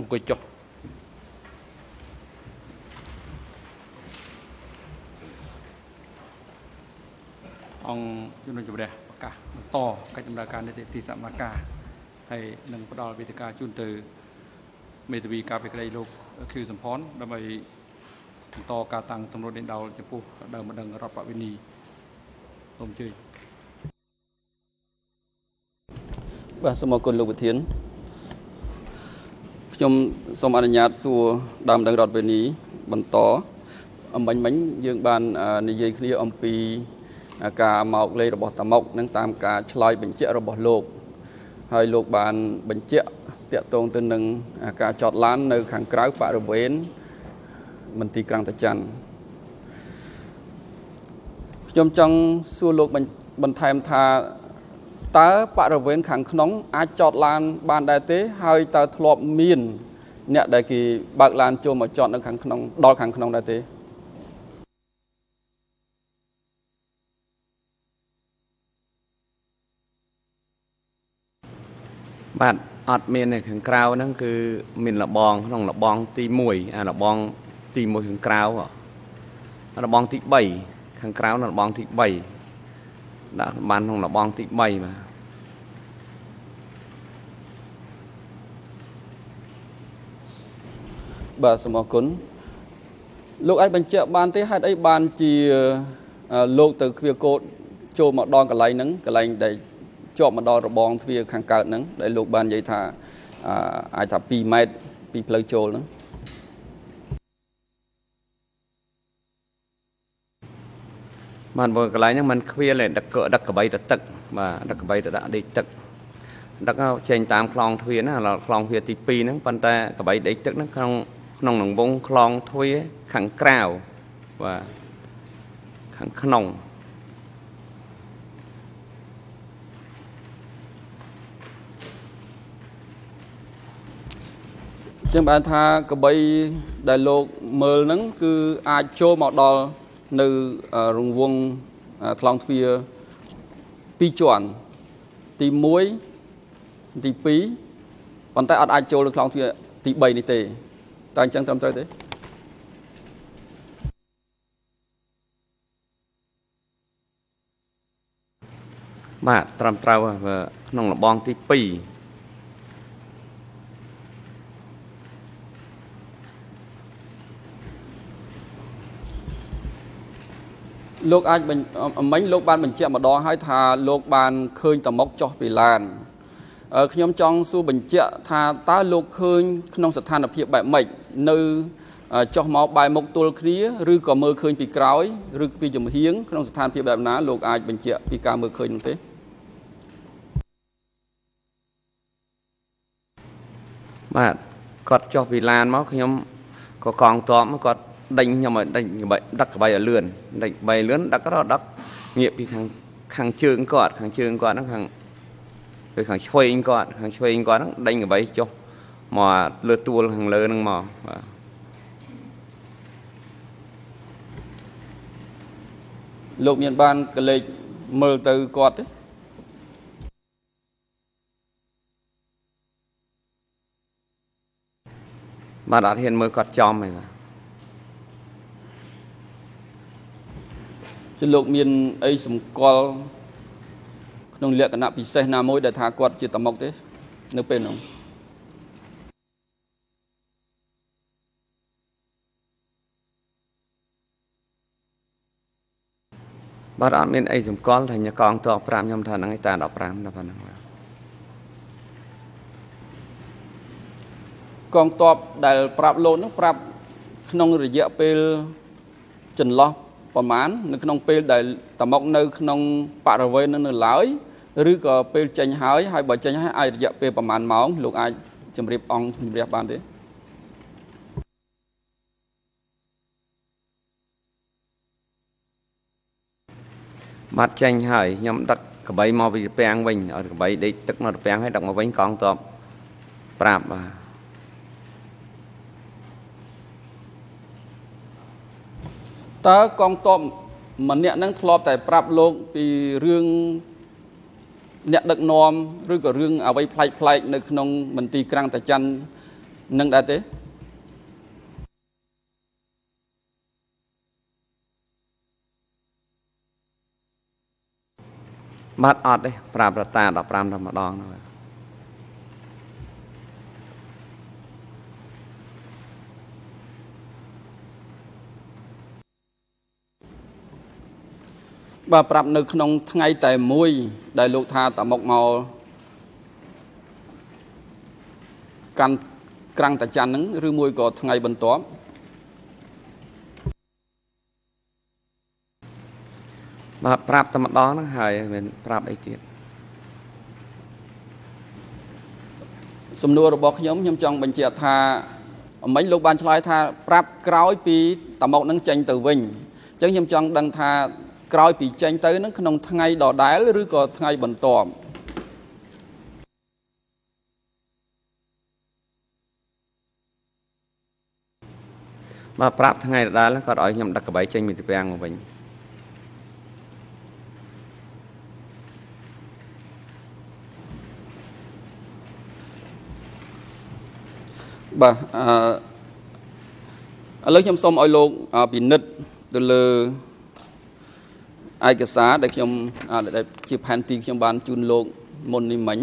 អង្គុយចុះអង្គជំនុំជម្រះប្រកាសបន្តកិច្ចដំណើរការនីតិវិធីសមាការហើយនឹងផ្ដល់វេទិកាជូនទៅមេធាវីការពិក្តីលោកខៀវសំផនដើម្បីបន្តការតាំងសម្រួលដេញដោលចំពោះដើមម្ដងរដ្ឋបវិនីសូមអញ្ជើញបាទសូមអរគុណលោកវិធាន ខ្ញុំសូមអនុញ្ញាតសួរដើមដឹងរដ្ឋវេនីបន្តអំបញ្ញមិញយើងបាននិយាយគ្នាអំពីការមកលេខរបស់តាមុកនឹងតាមការឆ្លើយបញ្ជាក់របស់លោក ហើយលោកបានបញ្ជាក់តាក់ទងទៅនឹងការចតឡាននៅ ខាងក្រៅបរិវេណមន្ទីរក្រាំងតាច័ន្ទខ្ញុំចង់សួរលោកបន្ថែមថា តើបរិវេណខាងក្នុងអាចចតឡានបានដែរទេ ហើយតើធ្លាប់មាន អ្នកដែលគេបើកឡានចូលមកចតនៅខាងក្នុងដល់ខាងក្នុងដែរទេបាទអត់មាននៅខាងក្រៅហ្នឹងគឺមានលបងក្នុងលបងទី1អាលបងទី1ខាងក្រៅលបងទី3ខាងក្រៅនៅលបងទី3 ដាក់បានក្នុងលបងទី3បាទបាទសូមអរគុណលោកអាចបញ្ជាក់បានទេហេតុអីបានជាលោកទៅគ្វាកោតចូលមកដល់កន្លែងហ្នឹងកន្លែងដែលជាប់មកដល់របងទ្វារខាងកើតហ្នឹងដែលលោកបាននិយាយថាអាចថា2ម៉ែត្រពីផ្លូវចូលហ្នឹង បានបើកន្លែងហ្នឹងมันខ្វៀលដឹកដឹកកបីទៅទឹកបាទដឹកកបីទៅដាក់ដេកទឹកដឹកចេញតាមខ្លងទ្វារណាខ្លងទ្វារទី2ហ្នឹងប៉ុន្តែកបីដេកទឹកហ្នឹងក្នុងក្នុងនឹងវងខ្លងទ្វារខាងក្រៅបាទខាងក្នុងចឹងបានថាកបីដែលលោកមើលហ្នឹងគឺអាចចូលមកដល់ នៅរង្វង់ខ្លងទ្វារ2ជាន់ទី1ទី2ប៉ុន្តែអត់អាចចូលនៅខ្លងទ្វារទី3នេះទេតើអញ្ចឹងត្រឹមត្រូវទេបាទត្រឹមត្រូវក្នុងលបងទី2 លោកអាចមិញលោកបានបញ្ជាក់ម្ដងហើយថាលោកបានឃើញតមុកចុះពីឡានខ្ញុំចង់សួរបញ្ជាក់ថាតើលោកឃើញក្នុងស្ថានភាពបែបម៉េចនៅចុះមកបែរមុខទល់គ្នាឬក៏មើលឃើញពីក្រោយឬពីចំហៀងក្នុងស្ថានភាពបែបណាលោកអាចបញ្ជាក់ពីការមើលឃើញនោះទេបាទគាត់ចុះពីឡានមកខ្ញុំក៏កងតបមកគាត់ ដេញខ្ញុំឲ្យដេញក្បៃដឹកក្បៃឲ្យលឿនដេញក្បៃលឿនដឹករត់ដឹកងាកពីខាងខាងជើងគាត់ខាងជើងគាត់ហ្នឹងខាងពីខាងឆ្វេងគាត់ខាងឆ្វេងគាត់ហ្នឹងដេញក្បៃចុះមកលើទួលខាងលើហ្នឹងមកបាទលោកមានបានកលេចមើលទៅគាត់ទេបាទអត់ហ៊ានមើលគាត់ចំទេបាទ ជាលោកមានអីសម្គាល់ក្នុងលក្ខណៈពិសេសណាមួយដែលថាគាត់ជាតមុកទេ នៅពេលនោះបាទអត់មានអីសម្គាល់ថាញកងតប5ខ្ញុំថាហ្នឹងឯតា15ដល់ប៉ុណ្ណឹងបាទកងតបដែលប្រាប់លោកនោះប្រាប់ក្នុងរយៈពេលចន្លោះ ប្រមាណនៅក្នុងពេលដែលតមកនៅក្នុងបរិវេណនឹងនៅឡើយឬក៏ពេលចេញហើយហើយបើចេញហើយអាចរយៈពេលប្រមាណម៉ោងលោកអាចជម្រាបអង្គជម្រាបបានទេបាត់ចេញហើយខ្ញុំដឹកកបីមកពីពាំងវិញឲ្យកបីដេកទឹកនៅពាំងហើយដឹកមកវិញកងតបប្រាប់បាទ តើកងទ័ពម្នាក់ហ្នឹងធ្លាប់តែប្រាប់លោកពីរឿងអ្នកដឹកនាំឬក៏រឿងអ្វីប្លែកប្លែកនៅក្នុងមន្ទីរក្រាំងតាច័ន្ទនឹងដែរទេបាទអត់ទេប្រាប់រតា15តែម្ដងហ្នឹង បាទបាទប្រាប់នៅក្នុងថ្ងៃតែមួយដែលលោកថាតមុកមកកាន់ក្រាំងតាច័ន្ទហ្នឹងឬមួយក៏ថ្ងៃបន្ទាប់បាទប្រាប់តែម្ដងហ្នឹងហើយមានប្រាប់អីទៀតសំណួររបស់ខ្ញុំខ្ញុំចង់បញ្ជាក់ថាអមិញលោកបានឆ្លើយថាប្រាប់ក្រោយពីតមុកនឹងចេញទៅវិញអញ្ចឹងខ្ញុំចង់ដឹងថា ក្រោយពីចេញទៅនឹងក្នុងថ្ងៃដដែលឬក៏ថ្ងៃបន្ទាប់បាទប្រាប់ថ្ងៃដដែលហ្នឹងគាត់ឲ្យខ្ញុំដឹកកបីចេញពីទីពាំងមកវិញបាទអឺឥឡូវខ្ញុំសូមឲ្យលោកអឺពិនិត្យទៅលើ ឯកសារដែលខ្ញុំអឺដែលជាផែនទីខ្ញុំបានជូនលោកមុននេះមិញ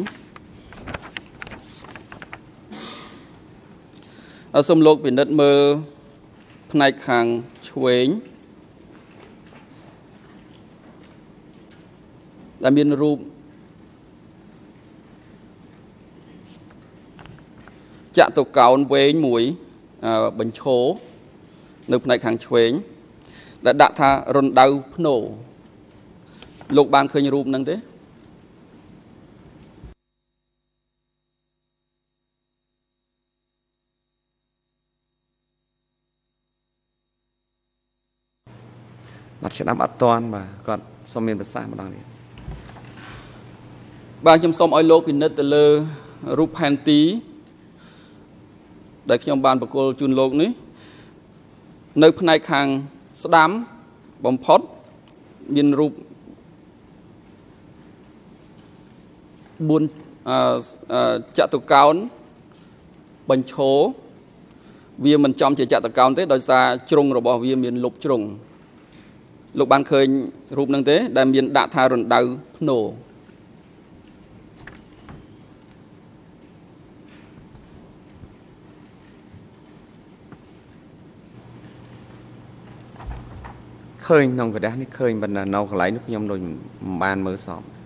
អឺសូមលោកពិនិត្យមើលផ្នែកខាងឆ្វេងដែលមានរូបចតុកោណវែងមួយអឺបញ្ឈរនៅផ្នែកខាងឆ្វេងដែលដាក់ថារណ្ដៅភ្នោ លោកបានឃើញរូបហ្នឹងទេបាទស្ដាប់អត់តាន់បាទគាត់សុំមានប្រសាសន៍ម្ដងទៀតបាទខ្ញុំសូមឲ្យលោកពិនិត្យទៅលើរូបផែនទី ដែលខ្ញុំបានបកគលជូនលោកនេះ នៅផ្នែកខាងស្ដាំបំផុត មានរូប 4អឺអឺចតុកោណបញ្ឈរវាមិនចំជាចតុកោណទេដោយសារជ្រុងរបស់វាមានលុបជ្រុងលោកបានឃើញរូបហ្នឹងទេ ដែលមានដាក់ថារណ្ដៅភ្នោឃើញក្នុងក្រដាសនេះឃើញប៉ុន្តែនៅកន្លែងនោះខ្ញុំដូចមិនបានមើលសព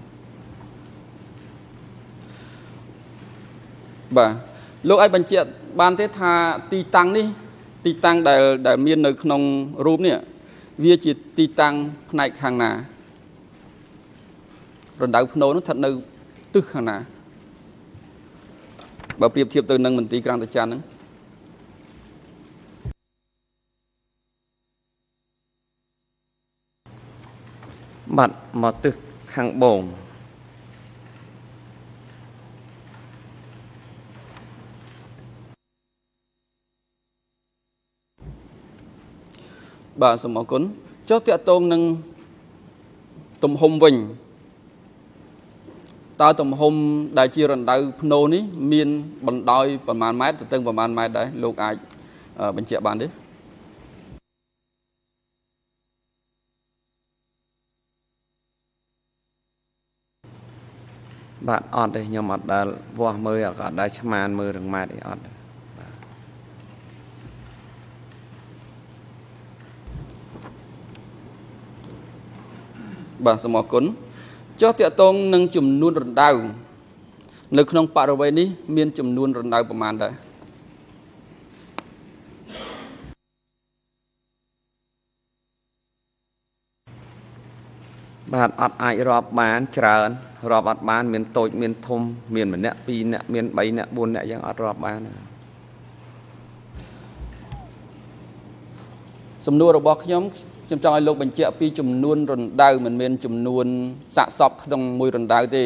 បាទលោកអាចបញ្ជាក់បានទេថាទីតាំងនេះ ទីតាំងដែលដែលមាននៅក្នុងរូបនេះវាជាទីតាំងផ្នែកខាងណារណ្ដៅភ្នោនោះស្ថិតនៅទិសខាងណាបើប្រៀបធៀបទៅនឹងមន្ទីរក្រាំងតាចាន់ហ្នឹងបាទមកទិសខាងបង បាទសូមអរគុណចុះតាក់ទងនឹងទំហំវិញតើទំហំដែលជារណ្ដៅភ្នោនេះ មានបណ្ដោយប្រមាណម៉ែត្រទៅទាំងប្រមាណម៉ែត្រដែរលោកអាចអឺបញ្ជាក់បានទេបាទអត់ទេខ្ញុំអត់ដែលវាស់មើលក៏អត់ដែលឆ្មានមើលរងម៉ែត្រអីអត់ទេ បាទសូមអរគុណចុះតាក់ទងនឹងចំនួនរណ្ដៅនៅក្នុងបរិវេណនេះមានចំនួនរណ្ដៅប្រមាណដែរបាទអត់អាចរាប់បានច្រើនរាប់អត់បាន មានតូចមានធំមានម្នាក់ពីរនាក់មាន3នាក់4នាក់យ៉ាងអត់រាប់បានទេសំណួររបស់ខ្ញុំ ខ្ញុំចង់ឲ្យលោកបញ្ជាក់ពីចំនួនរណ្ដៅមិនមែនចំនួនសាកសពក្នុងមួយរណ្ដៅទេ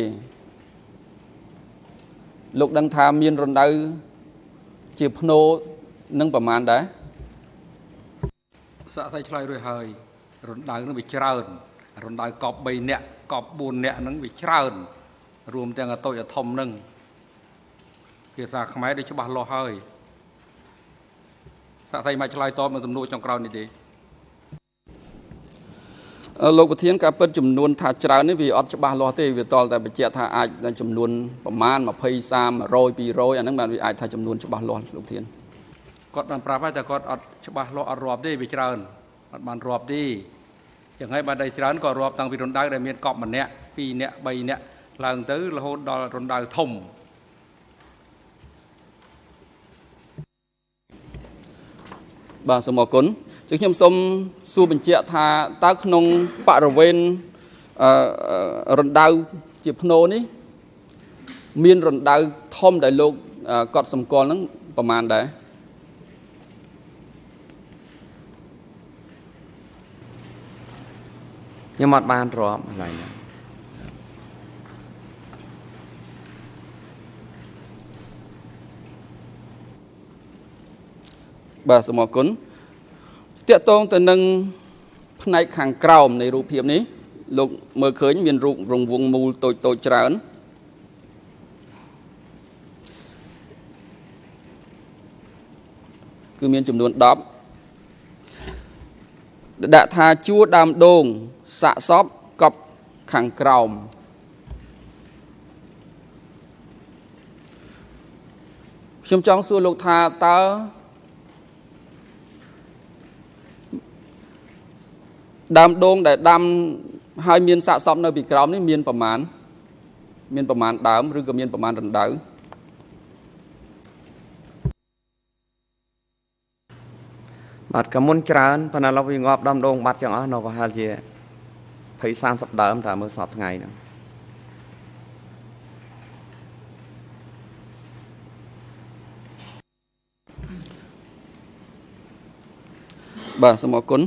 លោកដឹងថាមានរណ្ដៅជាភ្នោនឹងប្រមាណដែរសាក់សៃឆ្លើយរួចហើយរណ្ដៅនឹងវាច្រើនរណ្ដៅកប់3នាក់កប់4នាក់ហ្នឹងវាច្រើន រួមទាំងអាតូចអាធំហ្នឹងភាសាខ្មែរដូចច្បាស់លាស់ហើយសាក់សីមកឆ្លើយតបនឹងសំណួរចុងក្រោយនេះទេអឺ លោកប្រធានការពិតចំនួនថាច្រើននេះវាអត់ច្បាស់លាស់ទេវាតលតែបញ្ជាក់ថាអាចចំនួនប្រមាណ20 30 100 200អាហ្នឹងបានវាអាចថាចំនួនច្បាស់លាស់លោកប្រធានគាត់បានប្រាប់ហើយតែគាត់អត់ច្បាស់លាស់អត់រាប់ទេវាច្រើនអត់បានរាប់ទេចឹងហើយបានតែច្រើនក៏រាប់តាំងពីរណ្ដៅដែលមានកប់ម្នាក់2នាក់3នាក់ឡើងទៅរហូតដល់រណ្ដៅធំបាទសូមអរគុណ ចឹងខ្ញុំសូមសួរបញ្ជាក់ថាតើក្នុងបរិវេណអឺរណ្ដៅជាភ្នោនេះ មានរណ្ដៅធំដែលលោកអឺកត់សម្គាល់ហ្នឹងប្រមាណដែរខ្ញុំអត់បានរាប់កន្លែងហ្នឹងបាទសូមអរគុណ តកតងទៅនឹងផ្នែកខាងក្រោមនៃរូបភាពនេះលោកមើលឃើញមានរូបរង្វង់មូលតូចតូចច្រើនគឺមានចំនួន10ដាក់ថាជួរដើមដូងសាកសពកប់ខាងក្រោមខ្ញុំចង់សួរលោកថាតើ ដើមដូងដែលដាំហើយមានសាកសពនៅពីក្រោមនេះមានប្រមាណមានប្រមាណដើមឬក៏មានប្រមាណរណ្ដៅបាទក៏មុនច្រើនប៉ុន្តែឡូវវាងាប់ដំដងបាត់ចឹងអស់នៅប្រហែលជា20 30ដើមតែមើលសពថ្ងៃហ្នឹងបាទសូមអរគុណ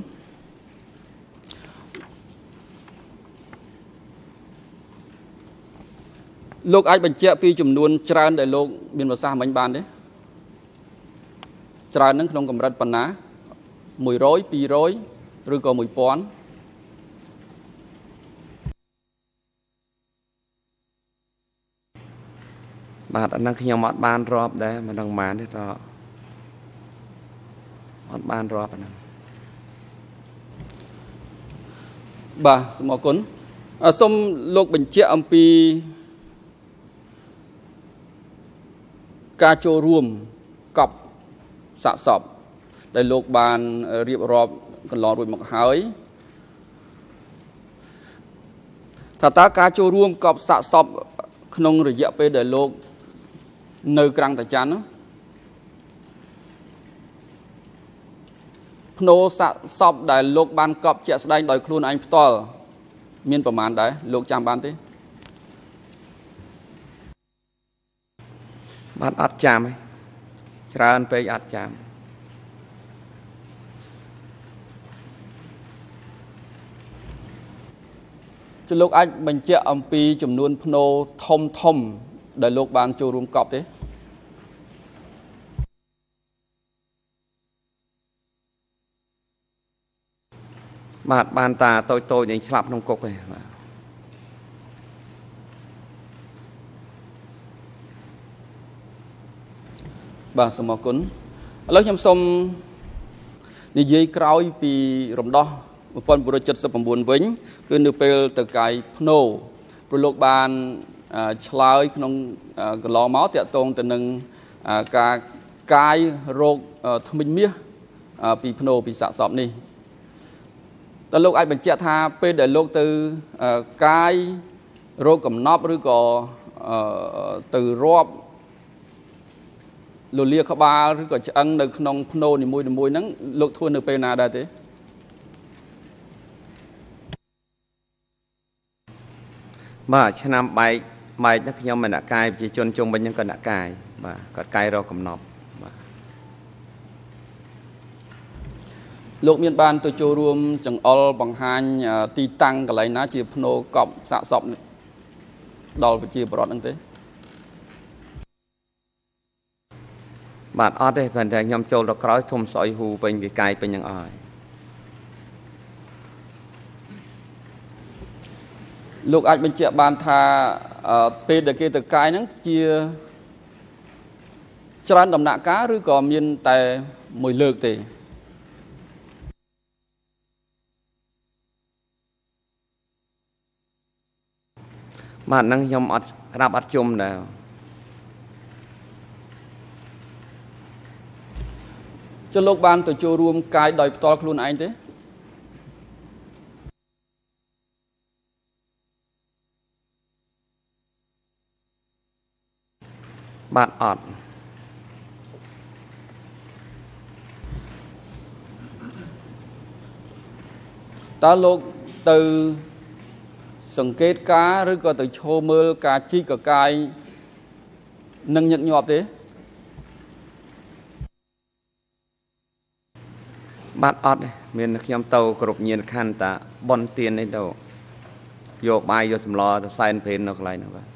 លោកអាចបញ្ជាក់ពីចំនួនច្រើនដែលលោក មានប្រសាសន៍មិញបានទេច្រើនហ្នឹងក្នុងកម្រិតប៉ុណ្ណា100 200ឬក៏1000បាទអាហ្នឹងខ្ញុំអត់បានរាប់ដែរមិនដឹងប៉ុន្មានទេតអត់បានរាប់អាហ្នឹងបាទសូមអរគុណអ่าសូមលោកបញ្ជាក់អំពី ការចូលរួមកប់សាកសពដែលលោកបានរៀបរាប់កន្លងរួចមកហើយថាតើការចូលរួមកប់សាកសពក្នុងរយៈពេលដែលលោក នៅក្រាំងតាចាន់នោះភ្នោសាកសពដែលលោកបានកប់ជាក់ស្ដែងដោយខ្លួនឯងផ្ទាល់មានប្រមាណដែរលោកចាំបានទេ បាទអត់ចាំទេច្រើនពេកអត់ចាំចុះលោកអាចបញ្ជាក់អំពីចំនួនភ្នោធំធំ ដែលលោកបានចូលរួមកប់ទេបាទបានតាតូចតូចនឹងស្លាប់ក្នុងគុកឯងបាទ បាទសូមអរគុណឥឡូវខ្ញុំសូមនិយាយក្រោយពីរំដោះ1979វិញគឺនៅពេលទៅកាយភ្នោព្រោះលោកបានអឺឆ្លើយក្នុងអឺកន្លងមកតាក់ទងទៅនឹងអឺការកាយរោគអឺធ្មេញមាសអឺពីភ្នោពីសាកសពនេះតើលោកអាចបញ្ជាក់ថាពេលដែលលោកទៅអឺកាយរោគកំណប់ឬក៏អឺទៅរាប់ លលាក្បាលឬក៏ឆ្អឹងនៅក្នុងភ្នោនីមួយៗហ្នឹងលោកធ្វើនៅពេលណាដែរទេបាទឆ្នាំបែកបែកហ្នឹងខ្ញុំមិនអ្នកកាយប្រជាជនជុំវិញហ្នឹងក៏អ្នកកាយបាទគាត់កាយរកកំណប់បាទលោកមានបានទៅចូលរួម ចង្អុលបង្ហាញអឺទីតាំងកន្លែងណា ជាភ្នោកប់សាកសពដល់ប្រជាពលរដ្ឋហ្នឹងទេ បាទអត់ទេប៉ុន្តែខ្ញុំចូលដល់ក្រោយធំស្អុយហ៊ូពេញគេកាយពេញហ្នឹងអស់ហើយលោកអាចបញ្ជាក់បានថាអឺពេលដែលគេទៅកាយហ្នឹងជាច្រើនដំណាក់កាលឬក៏មានតែមួយលើកទេបាទហ្នឹងខ្ញុំអត់ក្រាបអត់ជុំដែរ ចុះលោកបានទៅចូលរួមកាយដោយផ្ទាល់ខ្លួនឯងទេបាទអត់តើលោកទៅសង្កេតការណ៍ឬក៏ទៅឈោមើលការជីកកកាយនឹងញឹកញាប់ទេ បាទអត់ទេមានខ្ញុំទៅគ្រប់ញាណខណ្ឌតាបនទៀននេះទៅយកបាយយកសម្លទៅសែនព្រេននៅកន្លែងហ្នឹងបាទ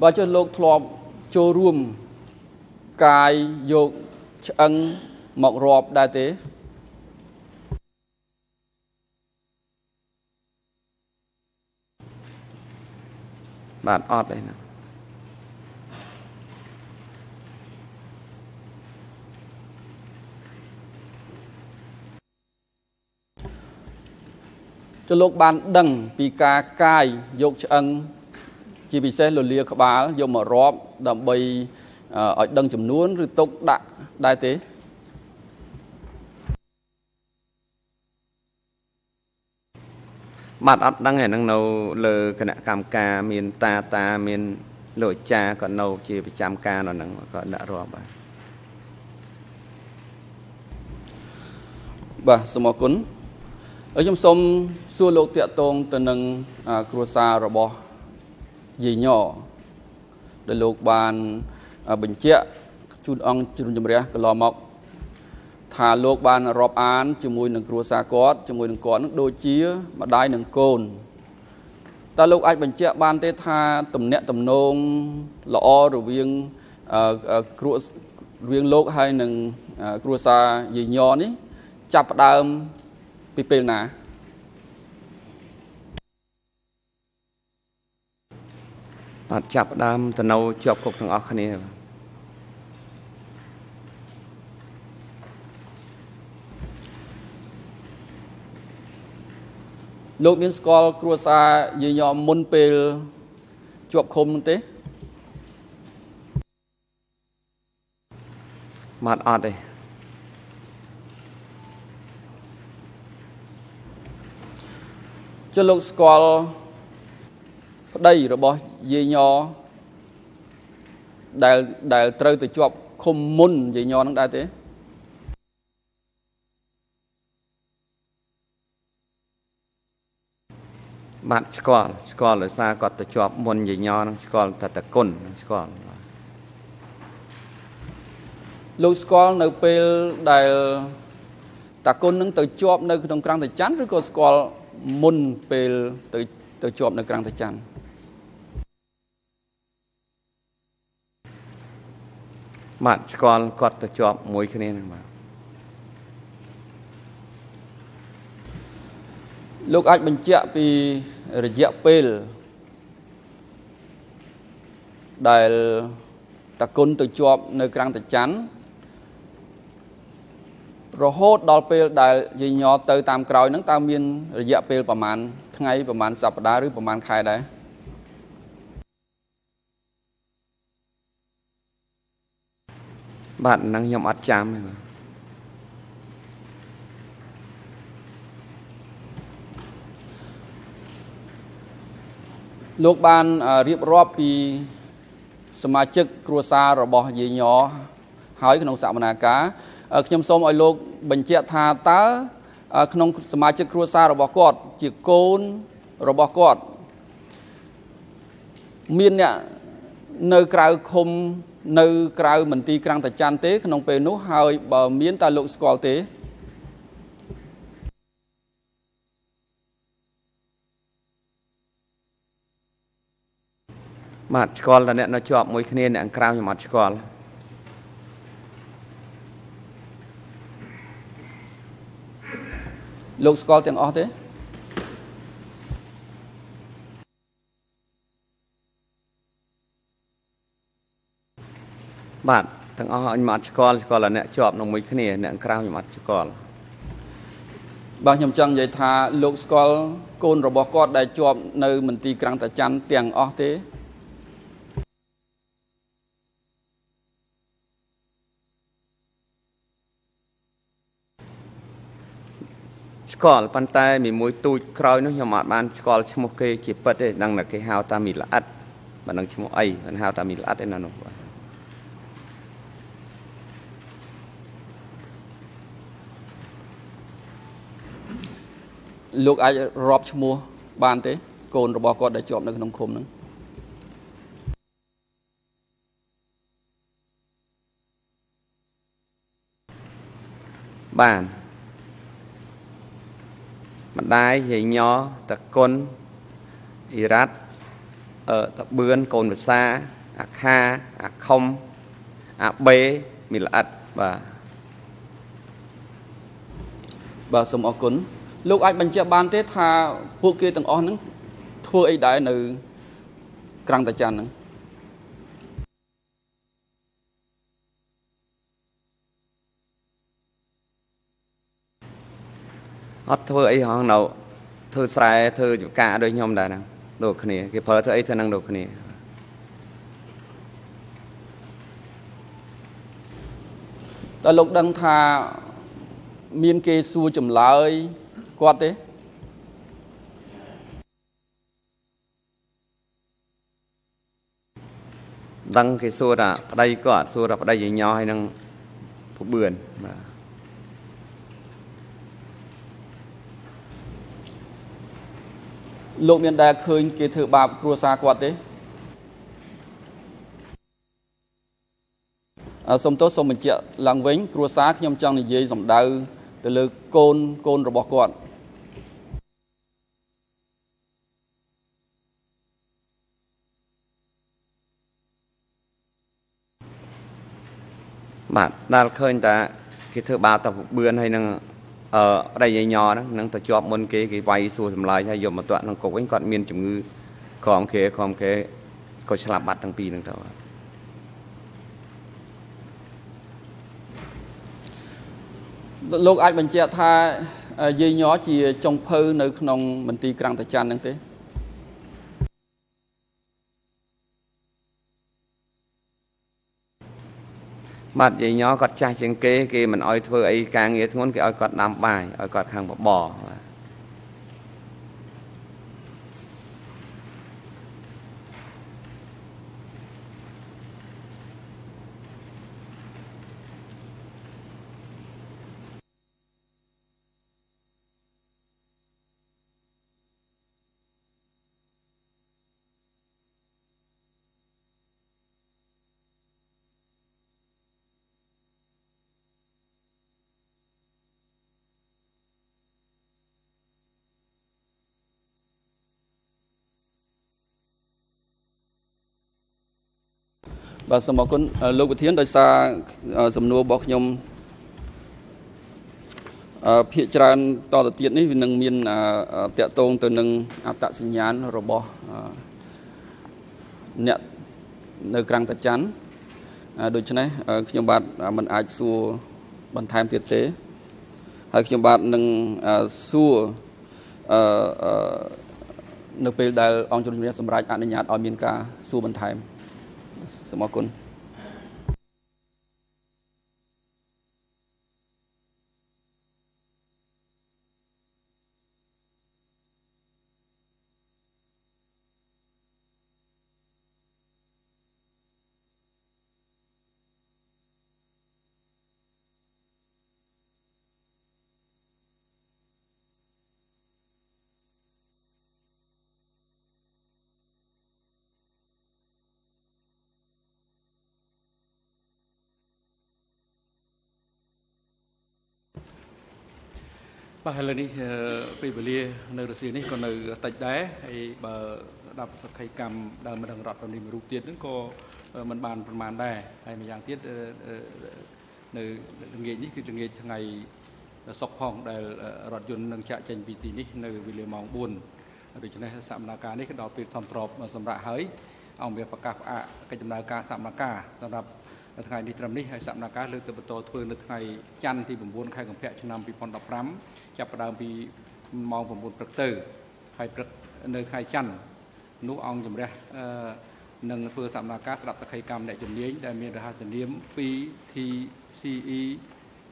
បើចុះលោកធ្លាប់ចូលរួមកាយយកឆ្អឹងមករាប់ដែរទេបាទអត់ទេណា ចុះលោកបានដឹងពីការកាយយកឆ្អឹងជាពិសេសលលាក្បាលយកមករាប់ដើម្បីអឺឲ្យដឹងចំនួនឬទុកដាក់ដែរទេបាទអត់ដឹងទេហ្នឹងនៅលើគណៈកម្មការមានតាតាមានលោកអាចារ្យក៏នៅជាប្រចាំការនៅហ្នឹងក៏ដាក់រាប់បាទបាទសូមអរគុណហើយ ខ្ញុំសូមសួរលោកតាក់ទងទៅនឹងអឺគ្រួសាររបស់យាយញដែលលោកបានអឺបញ្ជាក់ជូនអង្គជ្រុនជំរះកន្លងមកថាលោកបានរាប់អានជាមួយនឹងគ្រួសារគាត់ជាមួយនឹងគាត់នឹងដូចជាម្ដាយនិងកូនតើលោកអាចបញ្ជាក់បានទេថាទំនាក់ទំនងល្អរវាងអឺអឺគ្រួរវាងលោកហើយនឹងអឺគ្រួសារយាយញនេះចាប់ផ្ដើម ពីពេលណាបាទចាប់ផ្ដើមទៅនៅជាប់គុកទាំងអស់គ្នាបាទលោកមានស្គាល់គ្រួសារយាយញមុនពេលជាប់ឃុំនោះទេបាទអត់ទេ ចុះលោកស្គាល់ប្តីរបស់យាយញដែលដែលត្រូវទៅជាប់ឃុំមុនយាយញនឹងដែរទេបាទស្គាល់ស្គាល់ដោយសារគាត់ទៅជាប់មុនយាយញហ្នឹងស្គាល់តែតគុណស្គាល់បាទលោកស្គាល់នៅពេលដែលតាគុណនឹងទៅជាប់នៅក្នុងក្រាំងតាច័ន្ទឬក៏ស្គាល់ មុនពេលទៅទៅជាប់នៅក្រាំងតាច័ន្ទបាទស្គាល់គាត់ទៅជាប់មួយគ្នាហ្នឹងបាទលោកអាចបញ្ជាក់ពីរយៈពេលដែលតាគុណទៅជាប់នៅក្រាំងតាច័ន្ទ រហូតដល់ពេលដែលយាយញទៅតាមក្រោយហ្នឹងតើមានរយៈពេលប្រហែលថ្ងៃប្រហែលសប្តាហ៍ឬប្រហែលខែដែរបាទហ្នឹងខ្ញុំអត់ចាំទេបាទលោកបានអឺរៀបរាប់ពីសមាជិកគ្រួសាររបស់យាយញហើយក្នុងសកម្មភាពអឺ ខ្ញុំសូមឲ្យលោកបញ្ជាក់ថាតើអឺក្នុងសមាជិកគ្រួសាររបស់គាត់ ជាកូនរបស់គាត់មានអ្នកនៅក្រៅឃុំនៅក្រៅមន្ទីរក្រាំងតាច័ន្ទទេ ក្នុងពេលនោះហើយបើមានតើលោកស្គាល់ទេបាទស្គាល់តែអ្នកនៅជាប់មួយគ្នាអ្នកក្រៅខ្ញុំអត់ស្គាល់ លោកស្គាល់ទាំងអស់ទេបាទទាំងអស់ខ្ញុំអត់ស្គាល់ស្គាល់តែអ្នកជាប់នៅមួយគ្នាអ្នកក្រៅខ្ញុំអត់ស្គាល់បាទខ្ញុំចង់និយាយថាលោកស្គាល់កូនរបស់គាត់ដែលជាប់នៅមន្ទីរក្រាំងតាច័ន្ទទាំងអស់ទេ ស្គាល់ប៉ុន្តែមីមួយទូចក្រោយនោះខ្ញុំអត់បានស្គាល់ឈ្មោះគេជាពិតទេដឹងតែគេហៅតាមីល្អិតមិនដឹងឈ្មោះអីមិនហៅតាមីល្អិតទេណានោះបាទលោកអាចរាប់ឈ្មោះបានទេ កូនរបស់គាត់ដែលជាប់នៅក្នុងឃុំហ្នឹងបាន ម្ដាយយាយញ៉តគុណអ៊ីរ៉ាត់អឺតបឿនកូនភាសាអាខាអាខុំអាបេមីល្អិតបាទបាទសូមអរគុណលោកអាចបញ្ជាក់បានទេថាពួកគេទាំងអស់ហ្នឹងធ្វើអីដែរនៅក្រាំងតាច័ន្ទហ្នឹង អត់ធ្វើអីហងនៅធ្វើស្រែធ្វើចង្ការដូចខ្ញុំដែរហ្នឹងដូចគ្នាគេប្រើធ្វើអីធ្វើហ្នឹងដូចគ្នាតើលោកដឹងថាមានគេសួរចម្លើយគាត់ទេដឹងគេសួរថាប្តីគាត់សួរថាប្តីយាយញ៉ហើយនឹងពបឿនបាទ លោកមានដែលឃើញគេធ្វើបាបគ្រួសារគាត់ទេអឺសូមទោសសូមបញ្ជាក់ឡើងវិញ គ្រួសារខ្ញុំចង់និយាយសម្ដៅទៅលើកូនកូនរបស់គាត់បាទដែលឃើញតាគេធ្វើបាបតាពបឿនហើយនឹង អឺប្តីយាយញ៉ហ្នឹងនឹងទៅជាប់មុនគេគេវាយសួរចម្លើយហើយយកមកតាក់ក្នុងគុកវិញគាត់មានជំងឺក្រមគេក្រមគេក៏ឆ្លាប់បាត់ទាំងពីរហ្នឹងទៅបាទលោកអាចបញ្ជាក់ថាយាយញ័រជាចុងភៅនៅក្នុងមន្ទីរក្រាំងតាច័ន្ទហ្នឹងទេ បាទយាយញ៉គាត់ចាស់ជាងគេគេមិនអោយធ្វើអីការងារធ្ងន់គេឲ្យគាត់ដាំបាយឲ្យគាត់ខាងបបរ បាទបាទសូមអរគុណអឺលោកវិធានដោយសារអឺសំណួររបស់ខ្ញុំអឺភាកច្រើនតទៅទៀតនេះវានឹងមានអឺតកតងទៅនឹងអត្តសញ្ញាណរបស់អឺអ្នកនៅក្រាំងតាច័ន្ទអឺដូច្នេះអឺខ្ញុំបាទមិនអាចសួរបន្ថែមទៀតទេហើយខ្ញុំបាទនឹងអឺសួរអឺអឺនៅពេលដែលអង្គជំនុំជម្រះសម្រាប់អនុញ្ញាតឲ្យមានការសួរបន្ថែម សូមអរគុណ បាទឥឡូវនេះអឺពេលវេលានៅរុស្ស៊ីនេះក៏នៅតិចដែរហើយបើស្ដាប់សក្ខីកម្មដើមម្ដងរដ្ឋនេះមួយរូបទៀតហ្នឹងក៏មិនបានប្រមាណដែរហើយម្យ៉ាងទៀតអឺអឺនៅល្ងាចនេះគឺល្ងាចថ្ងៃសុកផងដែលរថយន្តនឹងចាក់ចេញពីទីនេះនៅវេលាម៉ោង4ដូច្នេះសកម្មភាពនេះក៏ដល់ពេលសំប្របសម្រាប់ហើយអង្គវាប្រកាសផ្អាកកិច្ចដំណើរការសកម្មភាពសម្រាប់ ថ្ងៃនេះត្រឹមនេះហើយសកម្មភាពលើកទៅបន្តធ្វើនៅថ្ងៃច័ន្ទទី9ខែកុម្ភៈឆ្នាំ2015ចាប់ផ្ដើមពីម៉ោង9ព្រឹកទៅហើយព្រឹកនៅថ្ងៃច័ន្ទនោះអង្គជំរះអឺនឹងធ្វើសកម្មភាពស្ដាប់សក្ខីកម្មអ្នកជំនាញដែលមានរហស្សនាម 2TCE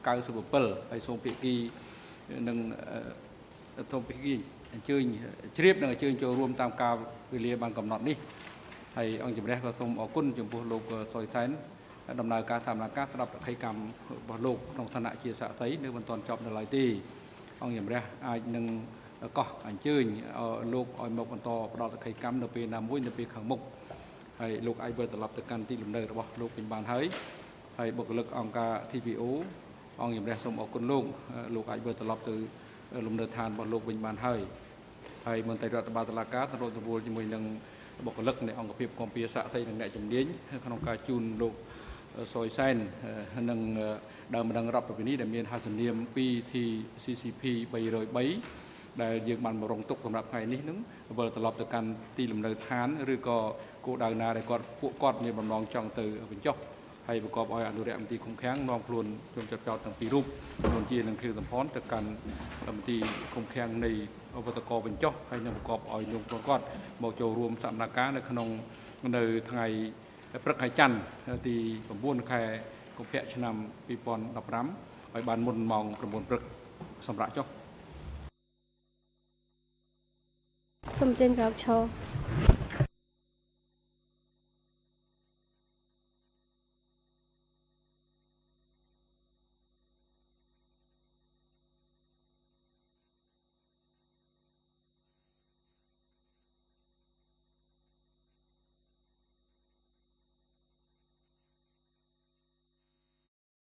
97ហើយសូមភាគីនឹងអឺសូមភាគីអញ្ជើញជ្រាបនិងអញ្ជើញចូលរួមតាមការវេលាបានកំណត់នេះហើយអង្គជំរះក៏សូមអរគុណចំពោះលោកសុយសែន ដំណើរការសកម្មភាពស្ដាប់សក្ខីកម្មរបស់លោកក្នុងឋានៈជាសាក្សីនៅមិនទាន់ចប់នៅឡើយទេអង្គជំរះអាចនឹងកោះអញ្ជើញលោកឲ្យមកបន្តផ្ដល់សក្ខីកម្មនៅពេលណាមួយនៅពេលខាងមុខហើយលោកអាចវិលត្រឡប់ទៅកាន់ទីលំនៅរបស់លោកវិញបានហើយហើយបុគ្គលិកអង្គការ TPO អង្គជំរះសូមអរគុណលោកលោកអាចវិលត្រឡប់ទៅលំនៅឋានរបស់លោកវិញបានហើយហើយមន្ត្រីរដ្ឋបាលតុលាការសម្របសម្រួលជាមួយនឹងបុគ្គលិកនៃអង្គភាពគំពីសាក់សីនិងអ្នកជំនាញក្នុងការជូនលោក សុយសែននិងដើមម្ដងរដ្ឋប្រវិនីដែលមានហស្សនាម 2TCCP 303ដែលយើងបានមករងទុកសម្រាប់ថ្ងៃនេះនឹងវិលត្រឡប់ទៅកាន់ទីលំនៅឋានឬក៏គោលដៅណាដែលគាត់ពួកគាត់មានបំណងចង់ទៅបញ្ចុះហើយប្រកបឲ្យអនុរិយមន្ត្រីឃុំឃាំងនាំខ្លួនជនចាប់ចោតទាំងពីររូបនួនជានិងខៀវសំផនទៅកាន់មន្ត្រីឃុំឃាំងនៃអវតកបញ្ចុះហើយនឹងប្រកបឲ្យលោកគាត់មកចូលរួមសកម្មភាពនៅក្នុងនៅថ្ងៃ ព្រឹកថ្ងៃច័ន្ទទី9ខែកុម្ភៈឆ្នាំ2015ឲ្យបានមុនម៉ោង9ព្រឹកសម្រាប់ចុះសូមចេញក្រោកឈរ